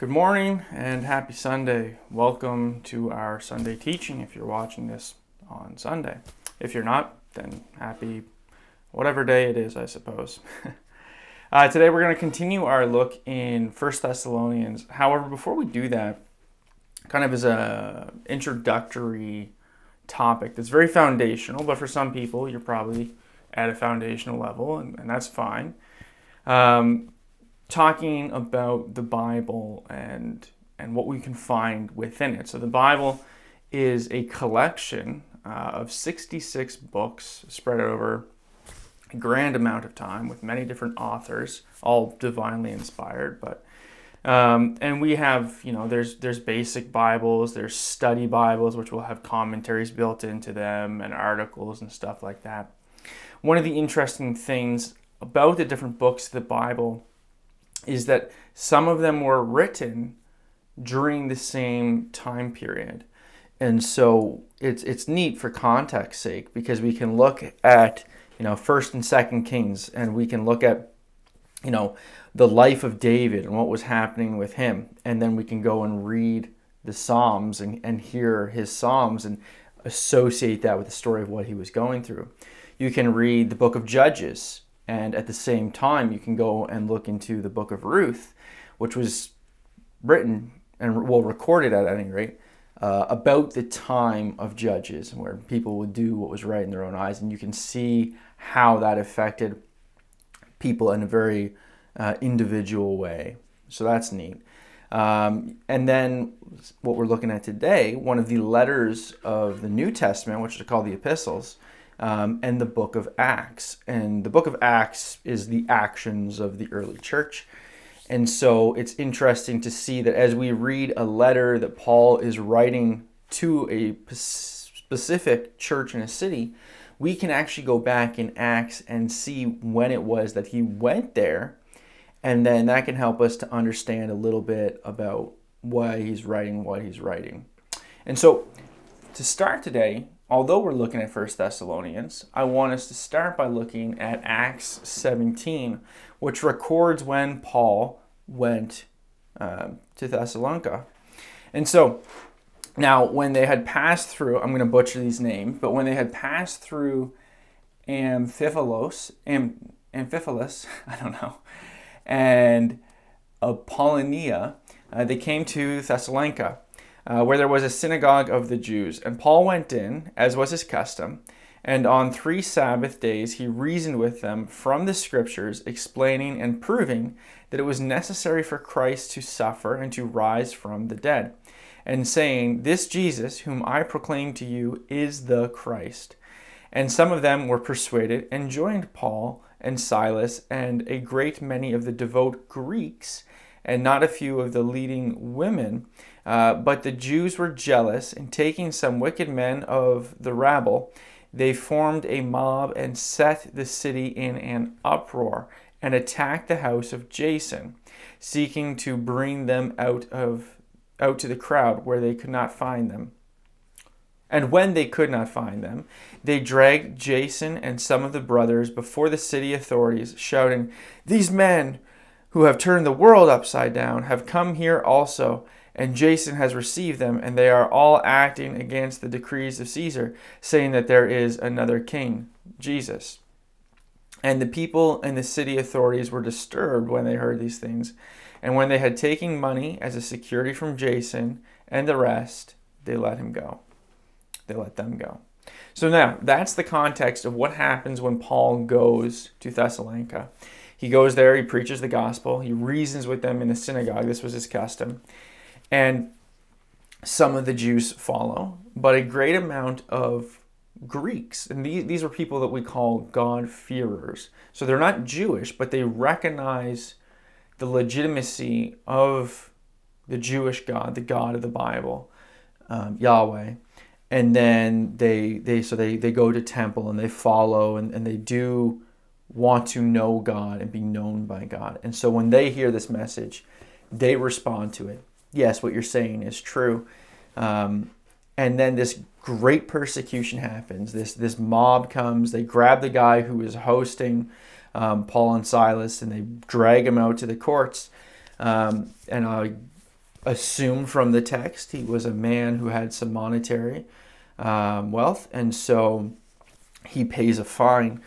Good morning and happy Sunday. Welcome to our Sunday teaching if you're watching this on Sunday. If you're not, then happy whatever day it is, I suppose. uh, today we're going to continue our look in First Thessalonians. However, before we do that, kind of as a introductory topic that's very foundational, but for some people, you're probably at a foundational level, and, and that's fine. Um, talking about the Bible and and what we can find within it. So the Bible is a collection uh, of 66 books spread over a grand amount of time with many different authors, all divinely inspired. But um, and we have you know there's there's basic Bibles, there's study Bibles which will have commentaries built into them and articles and stuff like that. One of the interesting things about the different books of the Bible is that some of them were written during the same time period. And so it's it's neat for context sake because we can look at, you know, first and second kings and we can look at you know the life of David and what was happening with him and then we can go and read the Psalms and, and hear his Psalms and associate that with the story of what he was going through. You can read the book of Judges and at the same time, you can go and look into the book of Ruth, which was written and well recorded at any rate uh, about the time of Judges, where people would do what was right in their own eyes, and you can see how that affected people in a very uh, individual way. So that's neat. Um, and then what we're looking at today, one of the letters of the New Testament, which is called the epistles, um, and the book of Acts. And the book of Acts is the actions of the early church. And so it's interesting to see that as we read a letter that Paul is writing to a specific church in a city, we can actually go back in Acts and see when it was that he went there. And then that can help us to understand a little bit about why he's writing what he's writing. And so to start today, although we're looking at First Thessalonians, I want us to start by looking at Acts 17, which records when Paul went uh, to Thessalonica. And so, now when they had passed through, I'm going to butcher these names, but when they had passed through Amphipolis, Am, Amphipolis, I don't know, and Apollonia, uh, they came to Thessalonica uh, where there was a synagogue of the Jews. And Paul went in, as was his custom, and on three Sabbath days he reasoned with them from the Scriptures, explaining and proving that it was necessary for Christ to suffer and to rise from the dead, and saying, This Jesus, whom I proclaim to you, is the Christ. And some of them were persuaded and joined Paul and Silas and a great many of the devout Greeks, and not a few of the leading women. Uh, but the Jews were jealous, and taking some wicked men of the rabble, they formed a mob and set the city in an uproar and attacked the house of Jason, seeking to bring them out of out to the crowd where they could not find them. And when they could not find them, they dragged Jason and some of the brothers before the city authorities, shouting, These men who have turned the world upside down have come here also and Jason has received them, and they are all acting against the decrees of Caesar, saying that there is another king, Jesus. And the people and the city authorities were disturbed when they heard these things. And when they had taken money as a security from Jason and the rest, they let him go. They let them go. So now, that's the context of what happens when Paul goes to Thessalonica. He goes there, he preaches the gospel, he reasons with them in the synagogue. This was his custom. And some of the Jews follow, but a great amount of Greeks, and these, these are people that we call God-fearers. So they're not Jewish, but they recognize the legitimacy of the Jewish God, the God of the Bible, um, Yahweh. And then they, they so they, they go to temple and they follow and, and they do want to know God and be known by God. And so when they hear this message, they respond to it yes, what you're saying is true. Um, and then this great persecution happens. This this mob comes. They grab the guy who is hosting um, Paul and Silas, and they drag him out to the courts. Um, and I assume from the text he was a man who had some monetary um, wealth, and so he pays a fine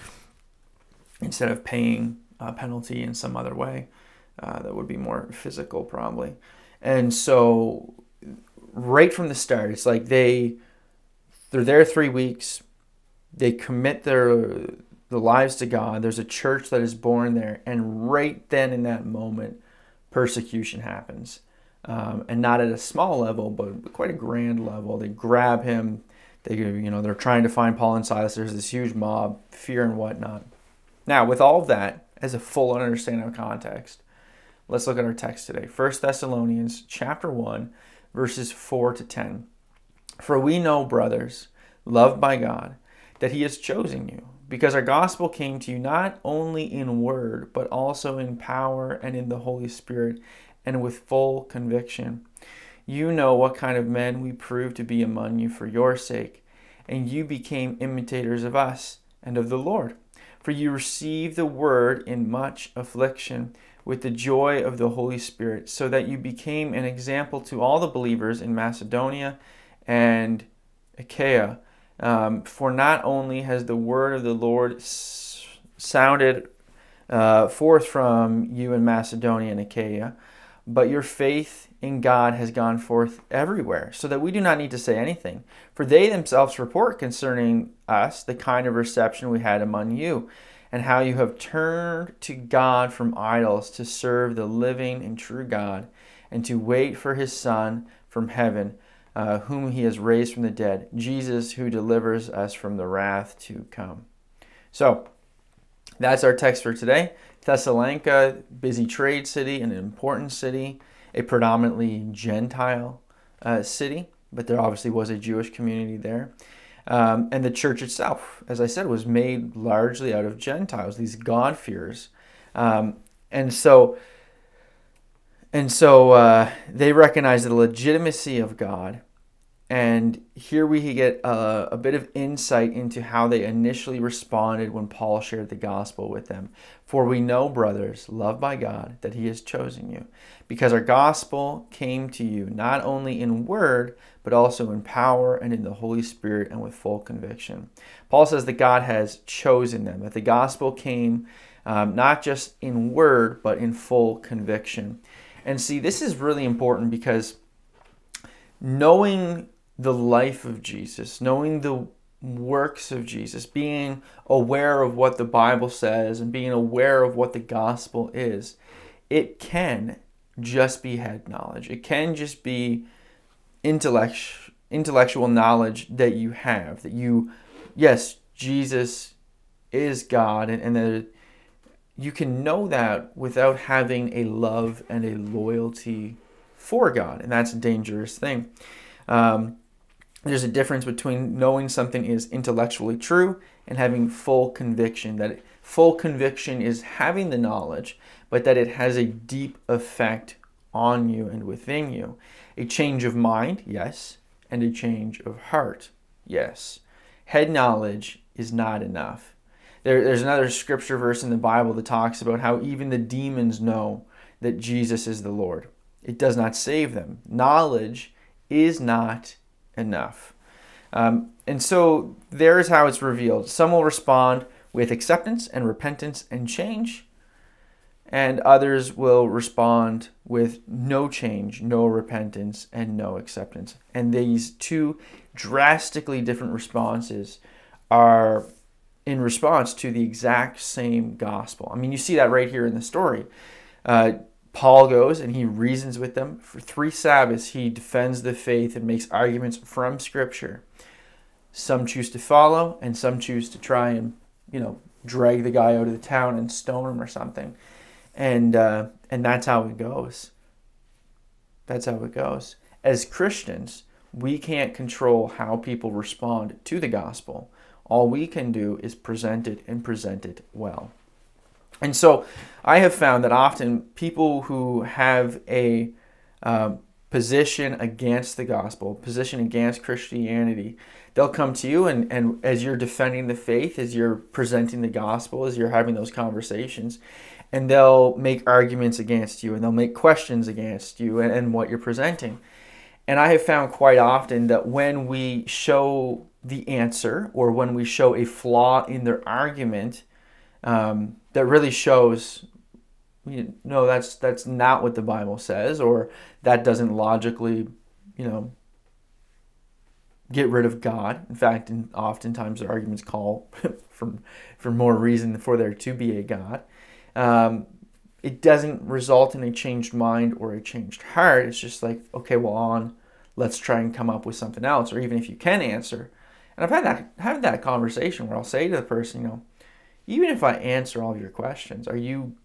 instead of paying a penalty in some other way uh, that would be more physical, probably. And so, right from the start, it's like they they're there three weeks. They commit their the lives to God. There's a church that is born there, and right then in that moment, persecution happens, um, and not at a small level, but quite a grand level. They grab him. They you know they're trying to find Paul and Silas. There's this huge mob, fear and whatnot. Now, with all of that as a full understanding of context, let's look at our text today. 1 Thessalonians chapter 1, verses 4 to 10. For we know, brothers, loved by God, that he has chosen you because our gospel came to you not only in word, but also in power and in the Holy Spirit and with full conviction. You know what kind of men we proved to be among you for your sake, and you became imitators of us and of the Lord. For you received the word in much affliction with the joy of the Holy Spirit, so that you became an example to all the believers in Macedonia and Achaia. Um, for not only has the word of the Lord s- sounded uh, forth from you in Macedonia and Achaia, but your faith in God has gone forth everywhere, so that we do not need to say anything. For they themselves report concerning us the kind of reception we had among you, and how you have turned to God from idols to serve the living and true God, and to wait for his Son from heaven uh, whom he has raised from the dead, Jesus who delivers us from the wrath to come. So, that's our text for today. Thessalonica, busy trade city, an important city, a predominantly Gentile uh, city, but there obviously was a Jewish community there. Um, and the church itself, as I said, was made largely out of Gentiles, these God-fearers. Um, and so, and so uh, they recognize the legitimacy of God. And here we get a, a, bit of insight into how they initially responded when Paul shared the gospel with them. For we know, brothers, loved by God, that he has chosen you, because our gospel came to you not only in word, but also in power and in the Holy Spirit and with full conviction. Paul says that God has chosen them, that the gospel came um, not just in word, but in full conviction. And see, this is really important because knowing the life of Jesus, knowing the works of Jesus, being aware of what the Bible says and being aware of what the gospel is, it can just be head knowledge. It can just be intellect, intellectual knowledge that you have, that you, yes, Jesus is God, and, and that you can know that without having a love and a loyalty for God, and that's a dangerous thing. Um, there's a difference between knowing something is intellectually true and having full conviction. That full conviction is having the knowledge, but that it has a deep effect on you and within you. A change of mind, yes, and a change of heart, yes. Head knowledge is not enough. There, there's another scripture verse in the Bible that talks about how even the demons know that Jesus is the Lord. It does not save them. Knowledge is not enough. Um, and so there's how it's revealed. Some will respond with acceptance and repentance and change, and others will respond with no change, no repentance, and no acceptance. And these two drastically different responses are in response to the exact same gospel. I mean, you see that right here in the story. Uh, Paul goes and he reasons with them. For three Sabbaths, he defends the faith and makes arguments from Scripture. Some choose to follow, and some choose to try and, you know, drag the guy out of the town and stone him or something. And uh, and that's how it goes. That's how it goes. As Christians, we can't control how people respond to the gospel. All we can do is present it and present it well. And so I have found that often people who have a um, position against the gospel, position against Christianity, they'll come to you and, and as you're defending the faith, as you're presenting the gospel, as you're having those conversations, and they'll make arguments against you and they'll make questions against you and, and what you're presenting. And I have found quite often that when we show the answer or when we show a flaw in their argument um, that really shows you know that's that's not what the bible says or that doesn't logically you know get rid of god in fact and oftentimes the arguments call for for more reason for there to be a god um, it doesn't result in a changed mind or a changed heart it's just like okay well on let's try and come up with something else or even if you can answer and i've had that had that conversation where i'll say to the person you know even if i answer all of your questions are you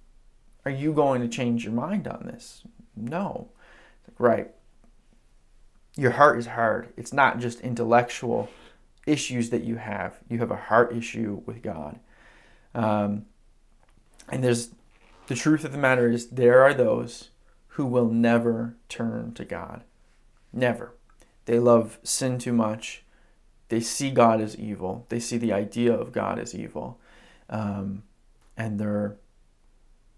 are you going to change your mind on this? No. Right. Your heart is hard. It's not just intellectual issues that you have. You have a heart issue with God. Um, and there's the truth of the matter is there are those who will never turn to God. Never. They love sin too much. They see God as evil. They see the idea of God as evil. Um, and they're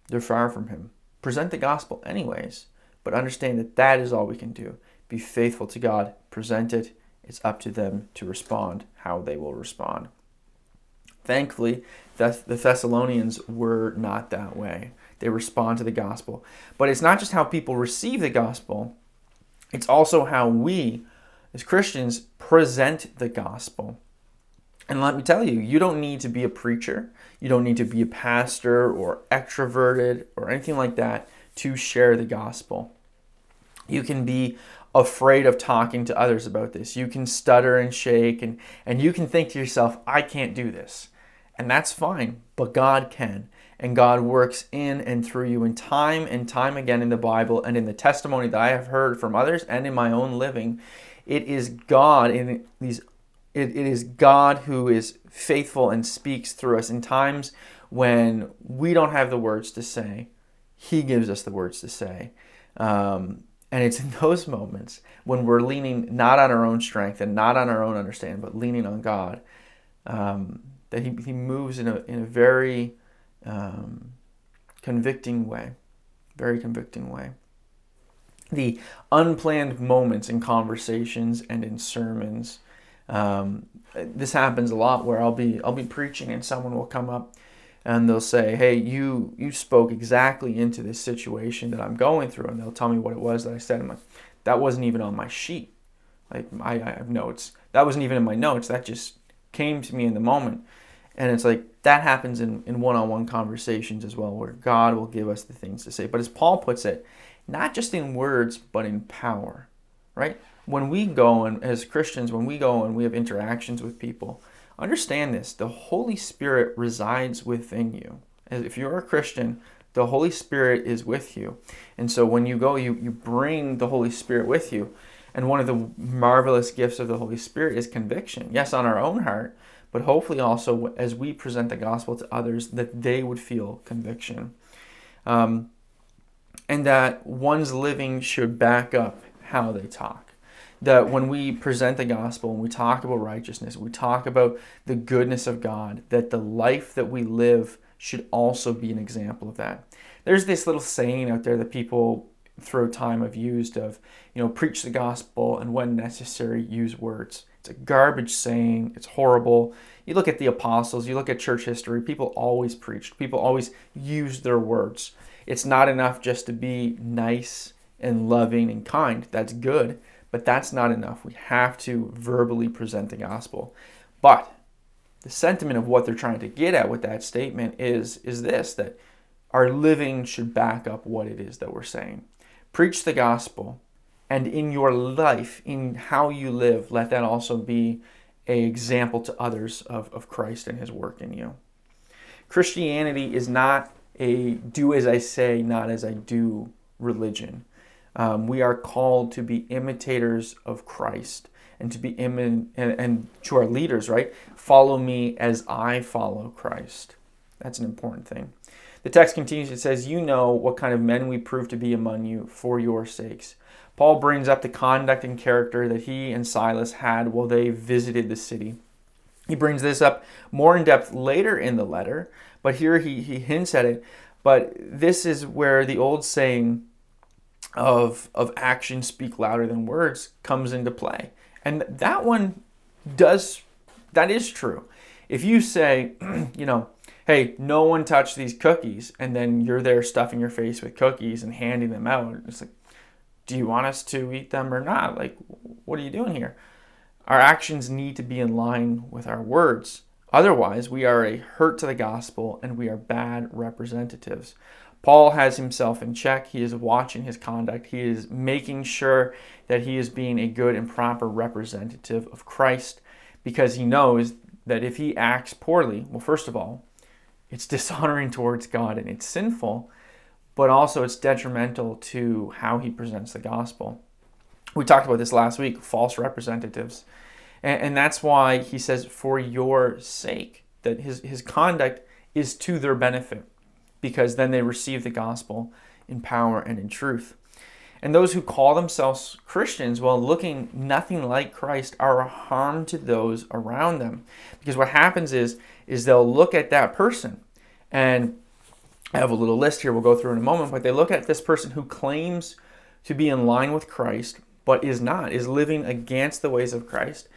they're far from Him. Present the gospel anyways, but understand that that is all we can do. Be faithful to God, present it. It's up to them to respond how they will respond. Thankfully, the Thessalonians were not that way. They respond to the gospel. But it's not just how people receive the gospel, it's also how we, as Christians, present the gospel. And let me tell you, you don't need to be a preacher. You don't need to be a pastor or extroverted or anything like that to share the gospel. You can be afraid of talking to others about this. You can stutter and shake and, and you can think to yourself, I can't do this. And that's fine, but God can. And God works in and through you in time and time again in the Bible and in the testimony that I have heard from others and in my own living. It is God in these it, it is God who is faithful and speaks through us in times when we don't have the words to say. He gives us the words to say. Um, and it's in those moments when we're leaning not on our own strength and not on our own understanding, but leaning on God, um, that he, he moves in a, in a very um, convicting way. Very convicting way. The unplanned moments in conversations and in sermons um, this happens a lot where I'll be I'll be preaching and someone will come up and they'll say, "Hey, you you spoke exactly into this situation that I'm going through," and they'll tell me what it was that I said. I'm like, "That wasn't even on my sheet. Like I, I have notes. That wasn't even in my notes. That just came to me in the moment." And it's like that happens in, in one-on-one conversations as well, where God will give us the things to say. But as Paul puts it, not just in words, but in power, right? when we go and as Christians, when we go and we have interactions with people, understand this the Holy Spirit resides within you. If you're a Christian, the Holy Spirit is with you. And so when you go, you, you bring the Holy Spirit with you. And one of the marvelous gifts of the Holy Spirit is conviction. Yes, on our own heart, but hopefully also as we present the gospel to others, that they would feel conviction. Um, and that one's living should back up how they talk that when we present the gospel and we talk about righteousness, we talk about the goodness of God, that the life that we live should also be an example of that. There's this little saying out there that people through time have used of, you know, preach the gospel and when necessary, use words. It's a garbage saying, it's horrible. You look at the apostles, you look at church history, people always preached, people always used their words. It's not enough just to be nice and loving and kind. That's good but that's not enough. We have to verbally present the gospel. But the sentiment of what they're trying to get at with that statement is, is this that our living should back up what it is that we're saying. Preach the gospel, and in your life, in how you live, let that also be a example to others of, of Christ and his work in you. Christianity is not a do as I say, not as I do religion. Um, we are called to be imitators of Christ and to be imi- and, and to our leaders, right? Follow me as I follow Christ. That's an important thing. The text continues, it says, You know what kind of men we prove to be among you for your sakes. Paul brings up the conduct and character that he and Silas had while they visited the city. He brings this up more in depth later in the letter, but here he, he hints at it But this is where the old saying of, of actions speak louder than words comes into play. And that one does, that is true. If you say, you know, hey, no one touch these cookies, and then you're there stuffing your face with cookies and handing them out, it's like, do you want us to eat them or not? Like, what are you doing here? Our actions need to be in line with our words. Otherwise, we are a hurt to the gospel and we are bad representatives. Paul has himself in check. He is watching his conduct. He is making sure that he is being a good and proper representative of Christ because he knows that if he acts poorly, well, first of all, it's dishonoring towards God and it's sinful, but also it's detrimental to how he presents the gospel. We talked about this last week false representatives. And, and that's why he says, for your sake, that his, his conduct is to their benefit, because then they receive the gospel in power and in truth. And those who call themselves Christians while looking nothing like Christ are a harm to those around them. Because what happens is, is they'll look at that person and I have a little list here we'll go through in a moment, but they look at this person who claims to be in line with Christ, but is not, is living against the ways of Christ.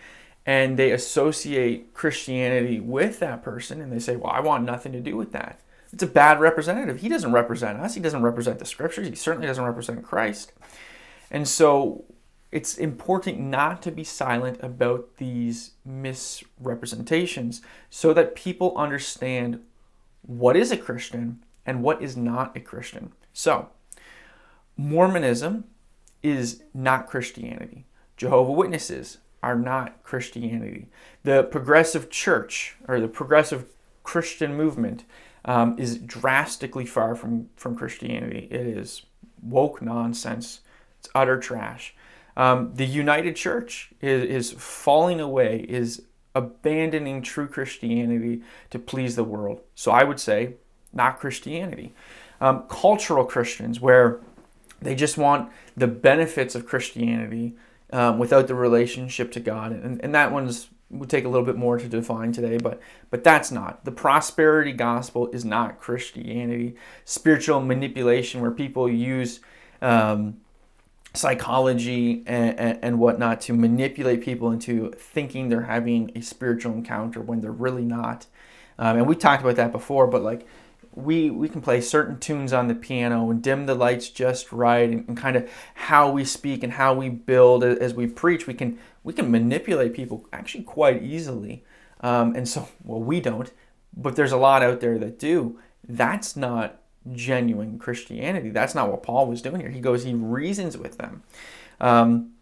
And they associate Christianity with that person and they say, Well, I want nothing to do with that. It's a bad representative. He doesn't represent us. He doesn't represent the scriptures. He certainly doesn't represent Christ. And so it's important not to be silent about these misrepresentations so that people understand what is a Christian and what is not a Christian. So, Mormonism is not Christianity. Jehovah Witnesses are not Christianity. The progressive church or the progressive Christian movement um, is drastically far from, from Christianity. It is woke nonsense. It's utter trash. Um, the United Church is, is falling away, is abandoning true Christianity to please the world. So I would say, not Christianity. Um, cultural Christians, where they just want the benefits of Christianity um, without the relationship to God. And, and that one's would take a little bit more to define today, but but that's not the prosperity gospel is not Christianity. Spiritual manipulation, where people use um, psychology and, and, and, whatnot to manipulate people into thinking they're having a spiritual encounter when they're really not. Um, and we talked about that before, but like we we can play certain tunes on the piano and dim the lights just right and, and kind of how we speak and how we build as we preach we can we can manipulate people actually quite easily. Um, and so well we don't but there's a lot out there that do. That's not genuine christianity. That's not what paul was doing here. He goes he reasons with them. Um,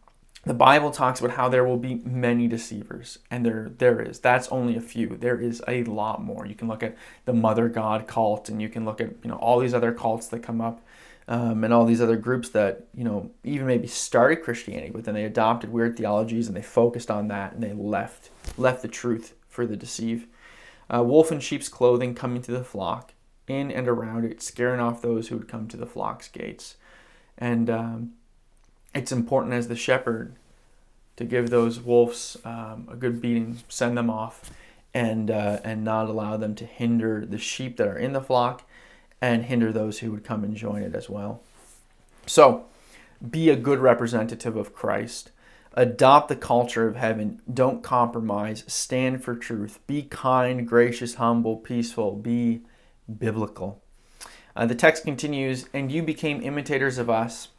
the Bible talks about how there will be many deceivers, and there there is. That's only a few. There is a lot more. You can look at the Mother God cult, and you can look at you know all these other cults that come up, um, and all these other groups that you know even maybe started Christianity, but then they adopted weird theologies and they focused on that, and they left left the truth for the deceive. Uh, wolf in sheep's clothing coming to the flock, in and around it, scaring off those who would come to the flock's gates, and um, it's important as the shepherd to give those wolves um, a good beating, send them off, and uh, and not allow them to hinder the sheep that are in the flock, and hinder those who would come and join it as well. So, be a good representative of Christ. Adopt the culture of heaven. Don't compromise. Stand for truth. Be kind, gracious, humble, peaceful. Be biblical. Uh, the text continues, and you became imitators of us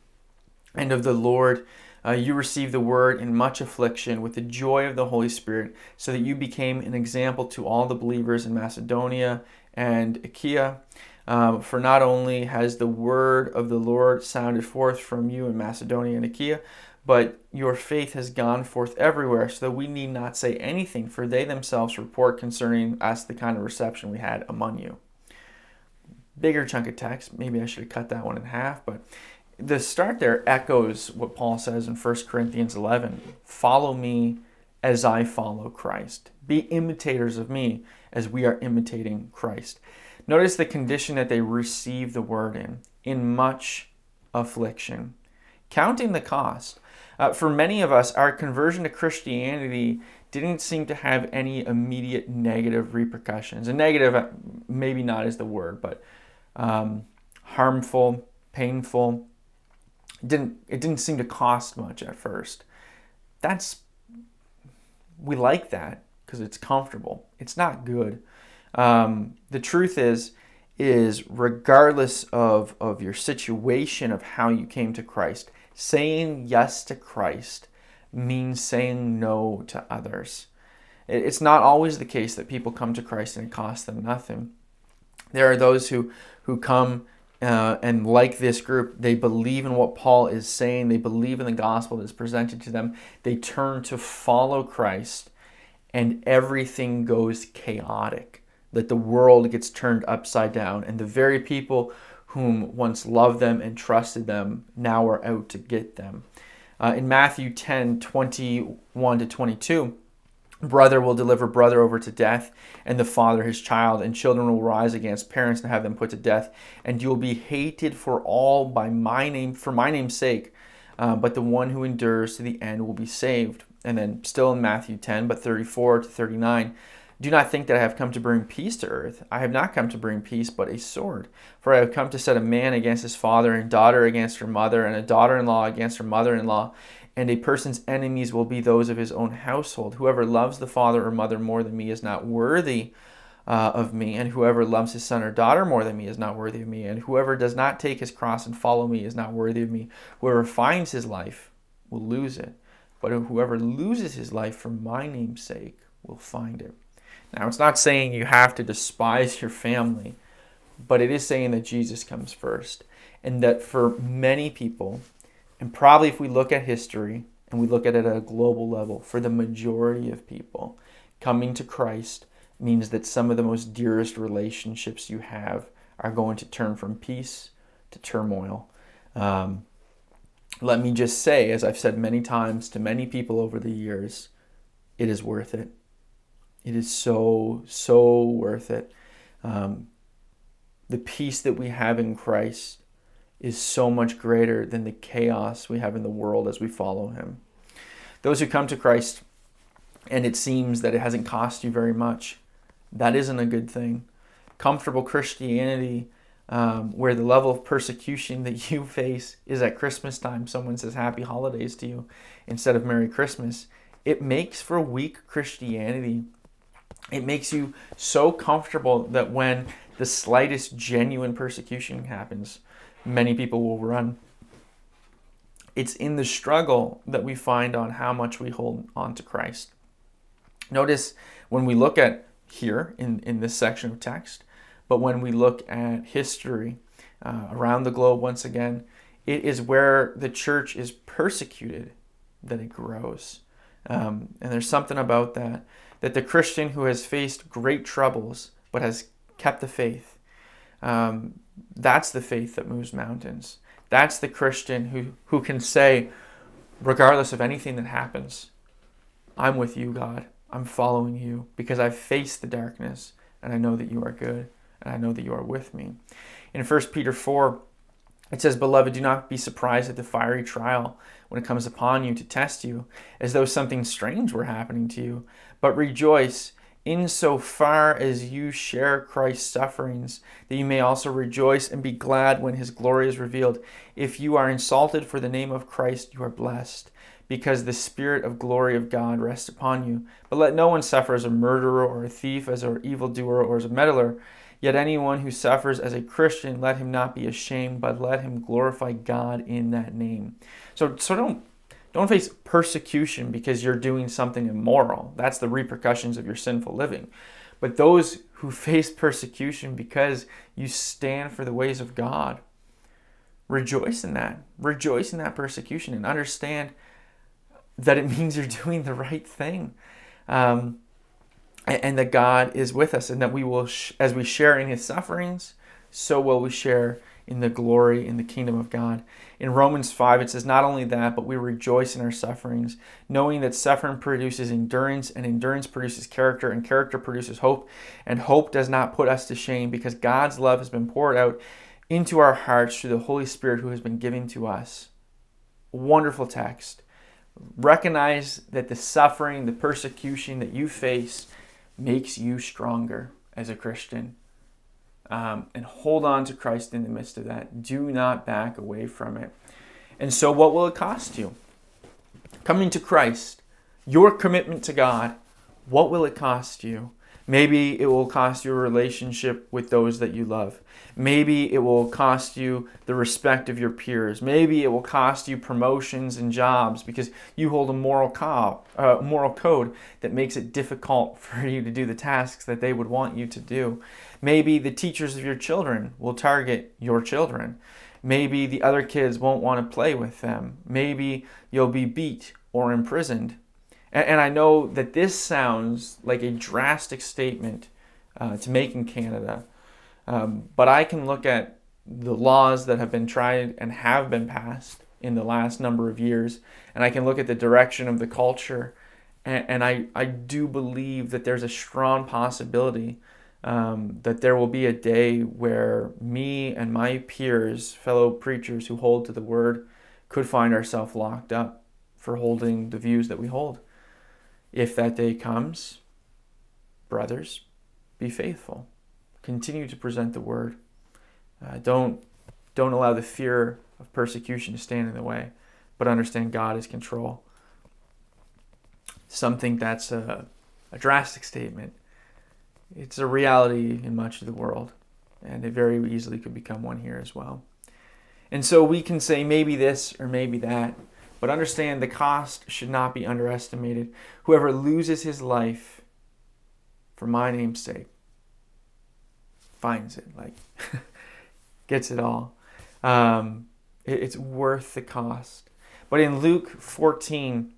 and of the Lord. Uh, you received the word in much affliction with the joy of the Holy Spirit, so that you became an example to all the believers in Macedonia and Achaia. Um, for not only has the word of the Lord sounded forth from you in Macedonia and Achaia, but your faith has gone forth everywhere, so that we need not say anything, for they themselves report concerning us the kind of reception we had among you. Bigger chunk of text. Maybe I should have cut that one in half, but the start there echoes what Paul says in 1 Corinthians 11 Follow me as I follow Christ. Be imitators of me as we are imitating Christ. Notice the condition that they receive the word in, in much affliction. Counting the cost. Uh, for many of us, our conversion to Christianity didn't seem to have any immediate negative repercussions. And negative, uh, maybe not is the word, but um, harmful, painful. Didn't it didn't seem to cost much at first. That's we like that because it's comfortable. It's not good. Um, the truth is is regardless of, of your situation of how you came to Christ, saying yes to Christ means saying no to others. It's not always the case that people come to Christ and it costs them nothing. There are those who, who come uh, and, like this group, they believe in what Paul is saying, they believe in the gospel that is presented to them, they turn to follow Christ, and everything goes chaotic. That the world gets turned upside down, and the very people whom once loved them and trusted them now are out to get them. Uh, in Matthew 10 21 to 22, brother will deliver brother over to death, and the father his child, and children will rise against parents and have them put to death, and you will be hated for all by my name, for my name's sake. Uh, but the one who endures to the end will be saved. And then still in Matthew 10, but 34 to 39. Do not think that I have come to bring peace to earth. I have not come to bring peace, but a sword. For I have come to set a man against his father, and daughter against her mother, and a daughter in law against her mother in law. And a person's enemies will be those of his own household. Whoever loves the father or mother more than me is not worthy uh, of me, and whoever loves his son or daughter more than me is not worthy of me, and whoever does not take his cross and follow me is not worthy of me. Whoever finds his life will lose it, but whoever loses his life for my name's sake will find it. Now, it's not saying you have to despise your family, but it is saying that Jesus comes first. And that for many people, and probably if we look at history and we look at it at a global level, for the majority of people, coming to Christ means that some of the most dearest relationships you have are going to turn from peace to turmoil. Um, let me just say, as I've said many times to many people over the years, it is worth it. It is so, so worth it. Um, the peace that we have in Christ is so much greater than the chaos we have in the world as we follow Him. Those who come to Christ and it seems that it hasn't cost you very much, that isn't a good thing. Comfortable Christianity, um, where the level of persecution that you face is at Christmas time, someone says Happy Holidays to you instead of Merry Christmas, it makes for weak Christianity it makes you so comfortable that when the slightest genuine persecution happens, many people will run. It's in the struggle that we find on how much we hold on to Christ. Notice when we look at here in, in this section of text, but when we look at history uh, around the globe once again, it is where the church is persecuted that it grows. Um, and there's something about that that the Christian who has faced great troubles but has kept the faith, um, that's the faith that moves mountains. That's the Christian who, who can say, regardless of anything that happens, I'm with you, God. I'm following you because I've faced the darkness and I know that you are good and I know that you are with me. In 1 Peter 4, it says, Beloved, do not be surprised at the fiery trial when it comes upon you to test you, as though something strange were happening to you. But rejoice in so far as you share Christ's sufferings, that you may also rejoice and be glad when his glory is revealed. If you are insulted for the name of Christ, you are blessed, because the Spirit of glory of God rests upon you. But let no one suffer as a murderer or a thief, as an evildoer or as a meddler Yet anyone who suffers as a Christian, let him not be ashamed, but let him glorify God in that name. So, so don't don't face persecution because you're doing something immoral. That's the repercussions of your sinful living. But those who face persecution because you stand for the ways of God, rejoice in that. Rejoice in that persecution and understand that it means you're doing the right thing. Um, and that God is with us, and that we will, as we share in His sufferings, so will we share in the glory in the kingdom of God. In Romans 5, it says, Not only that, but we rejoice in our sufferings, knowing that suffering produces endurance, and endurance produces character, and character produces hope. And hope does not put us to shame, because God's love has been poured out into our hearts through the Holy Spirit who has been given to us. Wonderful text. Recognize that the suffering, the persecution that you face makes you stronger as a Christian. Um, and hold on to Christ in the midst of that. Do not back away from it. And so, what will it cost you? Coming to Christ, your commitment to God, what will it cost you? Maybe it will cost you a relationship with those that you love. Maybe it will cost you the respect of your peers. Maybe it will cost you promotions and jobs because you hold a moral, co- uh, moral code that makes it difficult for you to do the tasks that they would want you to do. Maybe the teachers of your children will target your children. Maybe the other kids won't want to play with them. Maybe you'll be beat or imprisoned. And, and I know that this sounds like a drastic statement uh, to make in Canada, um, but I can look at the laws that have been tried and have been passed in the last number of years, and I can look at the direction of the culture, and, and I, I do believe that there's a strong possibility um, that there will be a day where me and my peers, fellow preachers who hold to the word, could find ourselves locked up for holding the views that we hold. If that day comes, brothers, be faithful. Continue to present the word. Uh, don't don't allow the fear of persecution to stand in the way, but understand God is control. Something that's a, a drastic statement. It's a reality in much of the world, and it very easily could become one here as well. And so we can say maybe this or maybe that. But understand the cost should not be underestimated. Whoever loses his life for my name's sake finds it, like, gets it all. Um, it, it's worth the cost. But in Luke 14,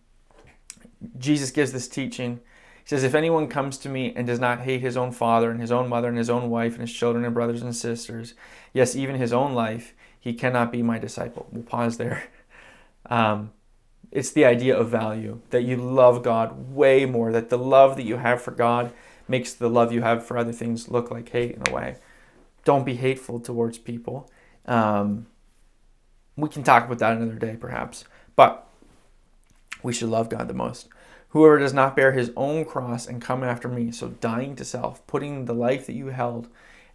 Jesus gives this teaching. He says, If anyone comes to me and does not hate his own father and his own mother and his own wife and his children and brothers and sisters, yes, even his own life, he cannot be my disciple. We'll pause there. Um, it's the idea of value that you love God way more, that the love that you have for God makes the love you have for other things look like hate in a way. Don't be hateful towards people. Um, we can talk about that another day, perhaps, but we should love God the most. Whoever does not bear his own cross and come after me, so dying to self, putting the life that you held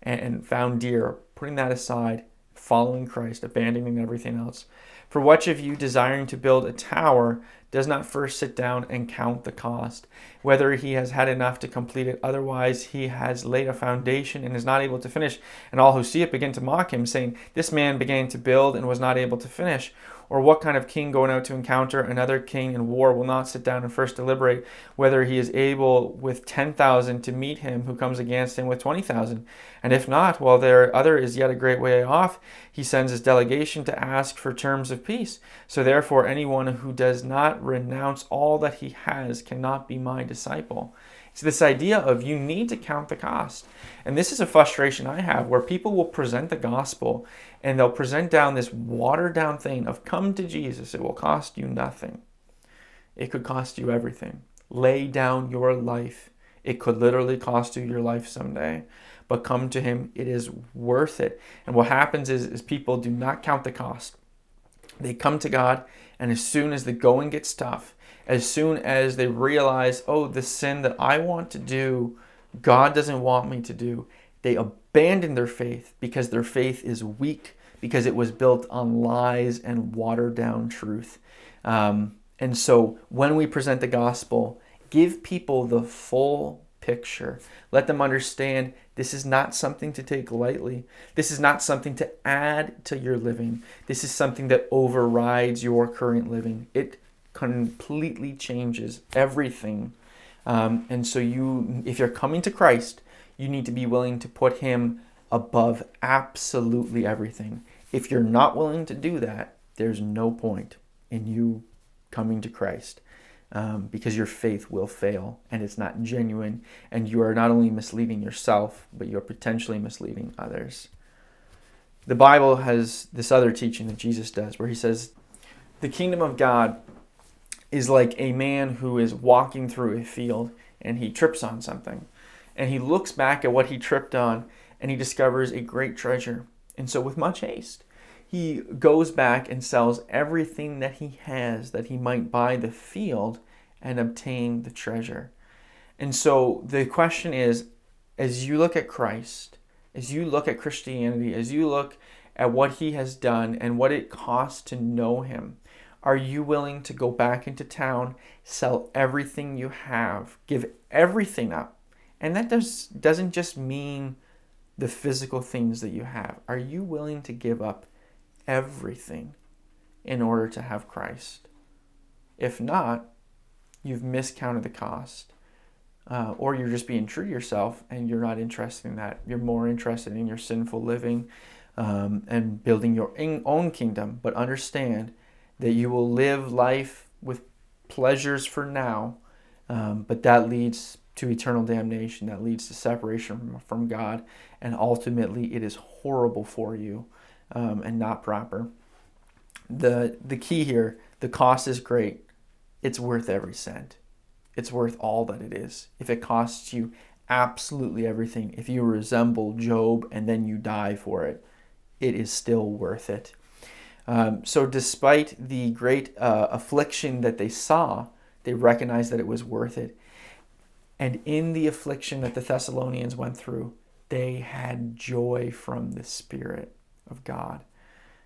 and found dear, putting that aside, following Christ, abandoning everything else, for which of you desiring to build a tower does not first sit down and count the cost, whether he has had enough to complete it, otherwise he has laid a foundation and is not able to finish. And all who see it begin to mock him, saying, This man began to build and was not able to finish. Or what kind of king going out to encounter another king in war will not sit down and first deliberate whether he is able with 10,000 to meet him who comes against him with 20,000? And if not, while their other is yet a great way off, he sends his delegation to ask for terms of peace. So therefore, anyone who does not renounce all that he has cannot be my disciple. It's this idea of you need to count the cost. And this is a frustration I have where people will present the gospel and they'll present down this watered down thing of come to Jesus, it will cost you nothing. It could cost you everything. Lay down your life. It could literally cost you your life someday. But come to him, it is worth it. And what happens is, is people do not count the cost. They come to God, and as soon as the going gets tough, as soon as they realize, oh, the sin that I want to do, God doesn't want me to do, they abandon their faith because their faith is weak, because it was built on lies and watered down truth. Um, and so when we present the gospel, give people the full picture. Let them understand this is not something to take lightly. This is not something to add to your living. This is something that overrides your current living. It completely changes everything. Um, and so you, if you're coming to Christ, you need to be willing to put him above absolutely everything. If you're not willing to do that, there's no point in you coming to Christ um, because your faith will fail and it's not genuine, and you are not only misleading yourself, but you're potentially misleading others. The Bible has this other teaching that Jesus does where he says, The kingdom of God is like a man who is walking through a field and he trips on something and he looks back at what he tripped on and he discovers a great treasure. And so, with much haste, he goes back and sells everything that he has that he might buy the field and obtain the treasure. And so, the question is as you look at Christ, as you look at Christianity, as you look at what he has done and what it costs to know him, are you willing to go back into town, sell everything you have, give everything up? And that does, doesn't just mean the physical things that you have. Are you willing to give up everything in order to have Christ? If not, you've miscounted the cost. Uh, or you're just being true to yourself and you're not interested in that. You're more interested in your sinful living um, and building your own kingdom. But understand that you will live life with pleasures for now, um, but that leads to eternal damnation, that leads to separation from, God, and ultimately it is horrible for you um, and not proper. The, the key here, the cost is great. It's worth every cent. It's worth all that it is. If it costs you absolutely everything, if you resemble Job and then you die for it, it is still worth it. Um, so, despite the great uh, affliction that they saw, they recognized that it was worth it. And in the affliction that the Thessalonians went through, they had joy from the Spirit of God.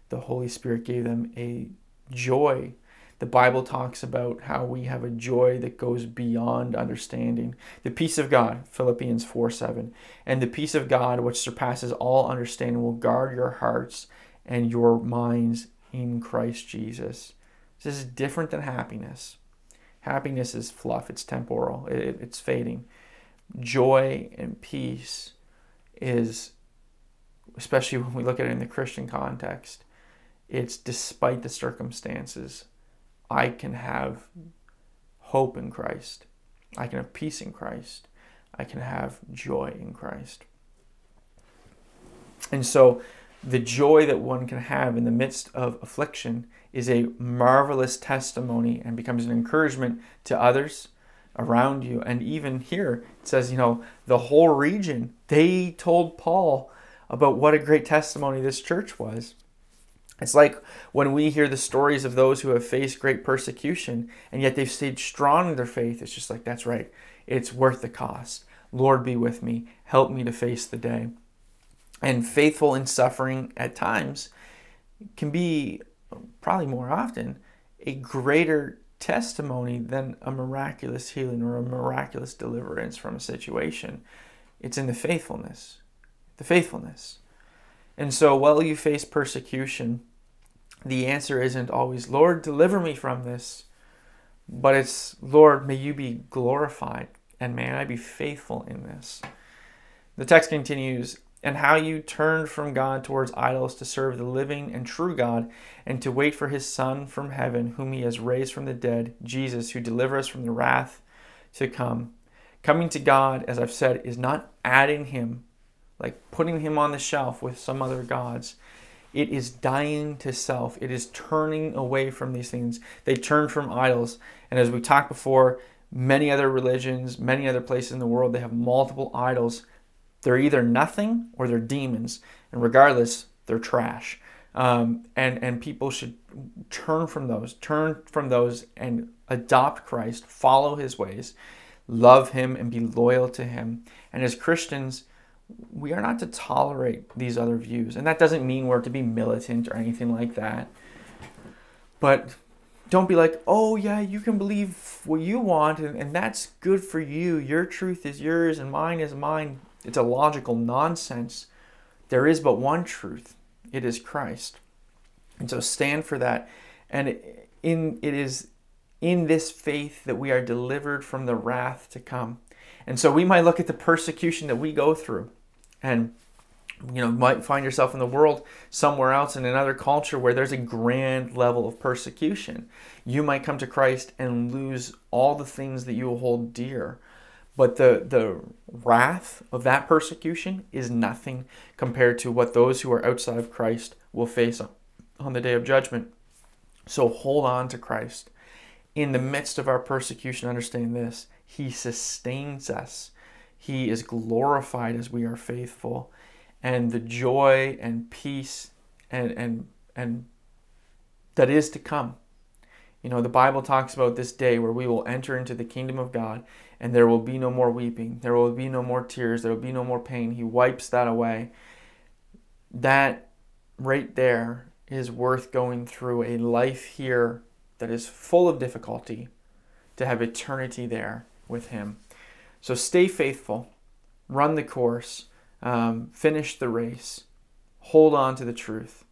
The Holy Spirit gave them a joy. The Bible talks about how we have a joy that goes beyond understanding. The peace of God, Philippians 4 7. And the peace of God, which surpasses all understanding, will guard your hearts and your minds in Christ Jesus. This is different than happiness. Happiness is fluff, it's temporal, it, it's fading. Joy and peace is, especially when we look at it in the Christian context, it's despite the circumstances, I can have hope in Christ. I can have peace in Christ. I can have joy in Christ. And so the joy that one can have in the midst of affliction is a marvelous testimony and becomes an encouragement to others around you. And even here, it says, you know, the whole region, they told Paul about what a great testimony this church was. It's like when we hear the stories of those who have faced great persecution and yet they've stayed strong in their faith. It's just like, that's right. It's worth the cost. Lord, be with me. Help me to face the day and faithful in suffering at times can be probably more often a greater testimony than a miraculous healing or a miraculous deliverance from a situation. It's in the faithfulness. The faithfulness. And so while you face persecution, the answer isn't always, Lord, deliver me from this, but it's, Lord, may you be glorified and may I be faithful in this. The text continues, and how you turned from God towards idols to serve the living and true God and to wait for his Son from heaven, whom he has raised from the dead, Jesus, who delivers us from the wrath to come. Coming to God, as I've said, is not adding him, like putting him on the shelf with some other gods. It is dying to self. It is turning away from these things. They turn from idols. And as we talked before, many other religions, many other places in the world, they have multiple idols they're either nothing or they're demons, and regardless, they're trash. Um, and and people should turn from those, turn from those, and adopt Christ, follow His ways, love Him, and be loyal to Him. And as Christians, we are not to tolerate these other views, and that doesn't mean we're to be militant or anything like that. But don't be like, oh yeah, you can believe what you want, and, and that's good for you. Your truth is yours, and mine is mine. It's a logical nonsense. There is but one truth it is Christ. And so stand for that. And in, it is in this faith that we are delivered from the wrath to come. And so we might look at the persecution that we go through and you know might find yourself in the world somewhere else in another culture where there's a grand level of persecution you might come to christ and lose all the things that you hold dear but the, the wrath of that persecution is nothing compared to what those who are outside of Christ will face on the day of judgment. So hold on to Christ. In the midst of our persecution, understand this He sustains us, He is glorified as we are faithful. And the joy and peace and, and, and that is to come You know, the Bible talks about this day where we will enter into the kingdom of God and there will be no more weeping, there will be no more tears, there will be no more pain. He wipes that away. That right there is worth going through a life here that is full of difficulty to have eternity there with Him. So stay faithful, run the course, um, finish the race, hold on to the truth.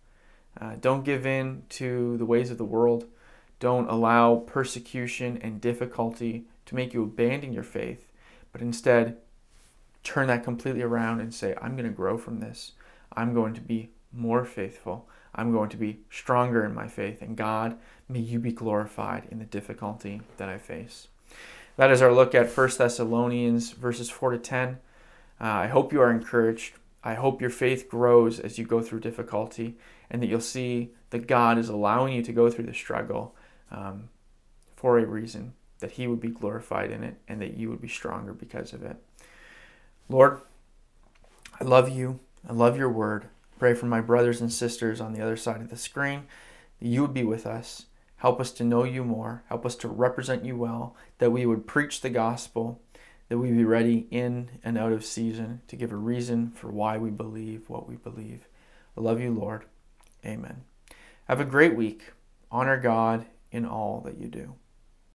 Uh, don't give in to the ways of the world. Don't allow persecution and difficulty to make you abandon your faith, but instead turn that completely around and say, I'm going to grow from this. I'm going to be more faithful. I'm going to be stronger in my faith. And God, may you be glorified in the difficulty that I face. That is our look at 1 Thessalonians verses 4 to 10. Uh, I hope you are encouraged. I hope your faith grows as you go through difficulty and that you'll see that God is allowing you to go through the struggle um, for a reason, that He would be glorified in it and that you would be stronger because of it. Lord, I love you. I love your word. Pray for my brothers and sisters on the other side of the screen that you would be with us. Help us to know you more. Help us to represent you well, that we would preach the gospel, that we be ready in and out of season to give a reason for why we believe what we believe. I love you, Lord. Amen. Have a great week. Honor God in all that you do.